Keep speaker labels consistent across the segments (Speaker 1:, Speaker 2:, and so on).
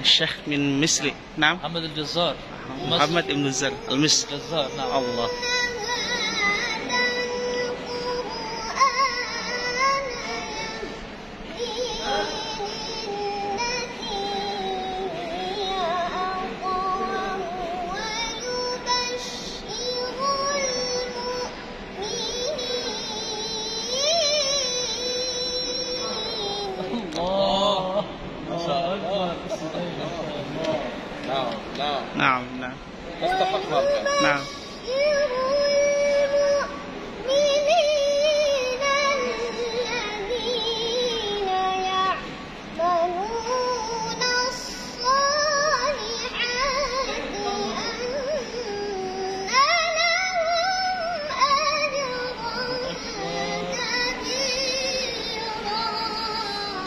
Speaker 1: الشيخ من مصر نعم.
Speaker 2: محمد الجزار.
Speaker 1: محمد بن الزر. المصري.
Speaker 2: الجزار نعم.
Speaker 1: الله
Speaker 2: الله.
Speaker 3: نعم نعم.
Speaker 1: نعم نعم.
Speaker 3: هذا
Speaker 1: نعم.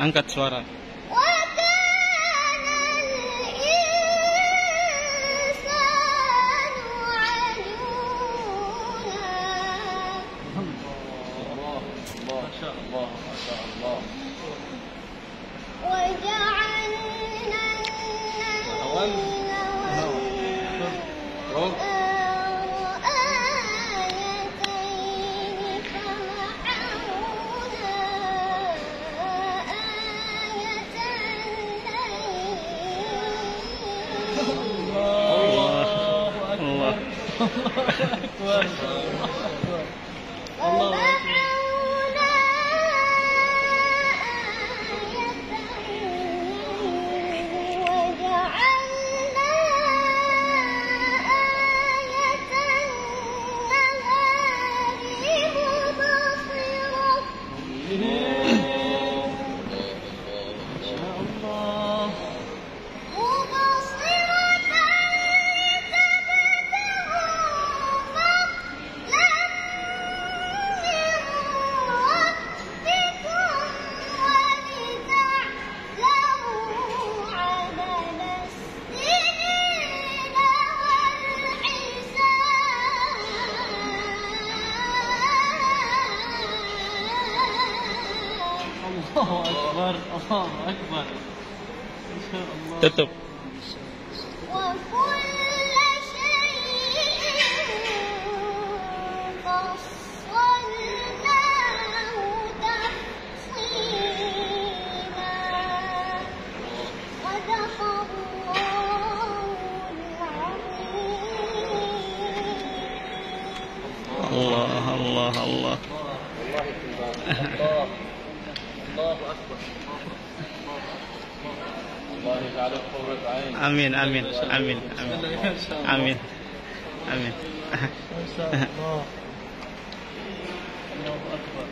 Speaker 1: Angkat suara
Speaker 4: وكان الإنسان عجولا
Speaker 2: ما شاء الله ما شاء الله.
Speaker 4: وجعلنا
Speaker 2: الله أكبر الله أكبر الله أكبر. ما شاء الله.
Speaker 1: tutup
Speaker 4: وكل شيء فصلناه تفصيلا صدق الله العظيم.
Speaker 1: الله الله الله
Speaker 2: الله الله
Speaker 3: يجعلك قرة عين
Speaker 1: amin amin amin
Speaker 2: بسم
Speaker 1: amin
Speaker 2: الله شاء الله أكبر.